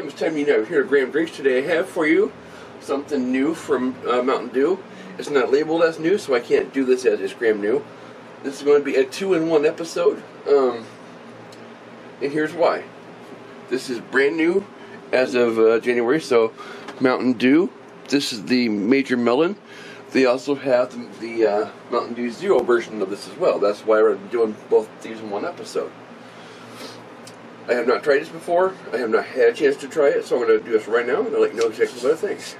mean, I'm here at Graham Drinks today. I have for you something new from uh, Mountain Dew. It's not labeled as new, so I can't do this as it's Graham New. This is going to be a two-in-one episode, um, and here's why. This is brand new as of uh, January, so Mountain Dew. This is the Major Melon. They also have the, the uh, Mountain Dew Zero version of this as well. That's why we're doing both these in one episode. I have not tried this before. I have not had a chance to try it, so I'm going to do this right now, and I'll let you know exactly what I think.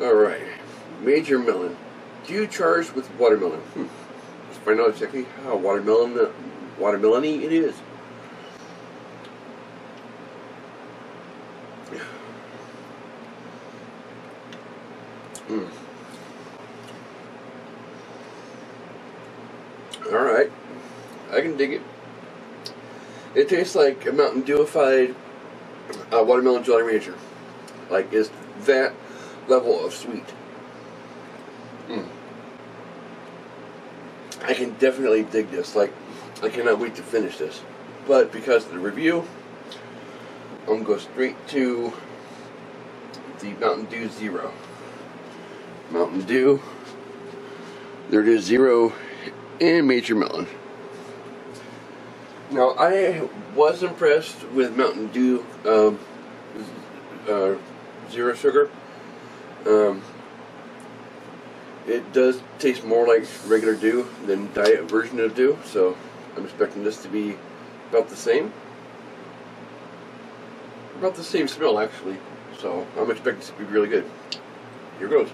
Alright, Major Melon. Do you charge with watermelon? Hmm. Let's find out exactly how watermelon, uh, watermelony it is. Mm. Alright. I can dig it. It tastes like a Mountain Dewified uh, watermelon Jolly Rancher. Like, it's that level of sweet. Mm. I can definitely dig this. Like, I cannot wait to finish this. But because of the review, I'm going to go straight to the Mountain Dew Zero. Mountain Dew. There it is, Zero and Major Melon. Now, I was impressed with Mountain Dew um, uh, Zero Sugar. Um, it does taste more like regular Dew than diet version of Dew, so I'm expecting this to be about the same. About the same smell, actually. So I'm expecting this to be really good. Here goes.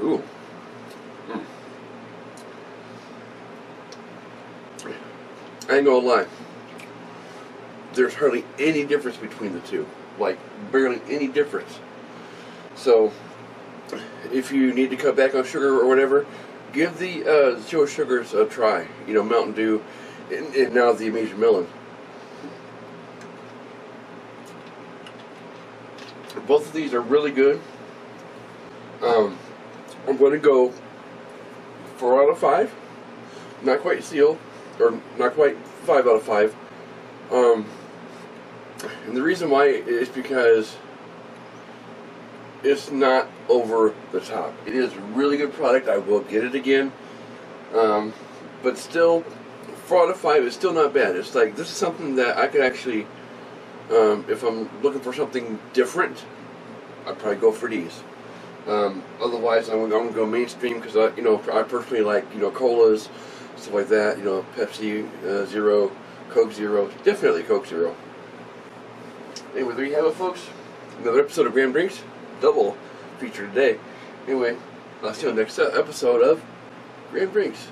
Ooh. Mm. I ain't gonna lie. There's hardly any difference between the two. Like, barely any difference. So, if you need to cut back on sugar or whatever, give the uh, zero sugars a try. You know, Mountain Dew, and, and now the Major Melon. Both of these are really good. Um, I'm going to go four out of five. Not quite seal, or not quite five out of five. Um, and the reason why is because it's not over the top. It is a really good product. I will get it again. Um, but still, four out of five is still not bad. It's like this is something that I could actually, um, if I'm looking for something different, I'd probably go for these. Um, otherwise, I'm, going to go mainstream because I, you know, I personally like you know colas, stuff like that. You know, Pepsi uh, Zero, Coke Zero, definitely Coke Zero. Anyway, there you have it, folks. Another episode of Graham Drinks, double feature today. Anyway, I'll see you on the next episode of Graham Drinks.